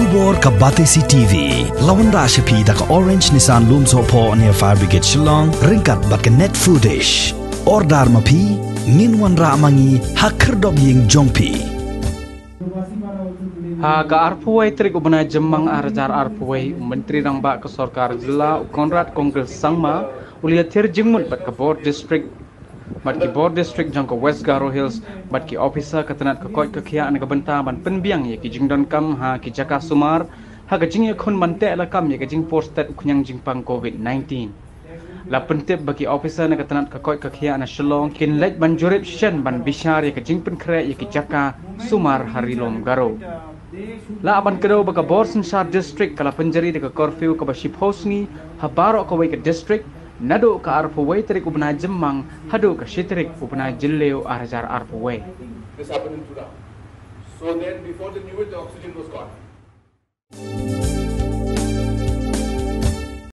Tubor ka Batesi TV. Lawan ra shapi da ka Orange Nissan Lumso po near Fire Brigade Shillong. Ringkat bat ka net footage. Ordar mapi. Min wan ra mangi dob ying jongpi. Ha ga arpuai trik ubna jemang arjar arpuai menteri rang ba ke sarkar jila Konrad Kongkel Sangma ulia tir jingmut bat ke district bat ki board district jang ke West Garo Hills. Bat ki officer ketenat ke koi ke kia an ke benta ban penbiang ye ki jingdon kam ha ki jaka sumar. Ha ga jing ye khun man te la kam ye ke jing posted kunyang jing pang covid 19 la pentip bagi officer na ketenat ke koi ke kia an Shillong kin lek ban jurip shen ban bishar ye ke jing pen kre ye ki jaka sumar harilom garo. La aban kedo baka Borsen Shah District kala penjari deka curfew ka baship hosni habaro ka ke district nado ka arpo wai terik ubna jemmang hado ka shitrik ubna jilleo arjar arpo wai This happened in Tura. So then before the new the oxygen was gone.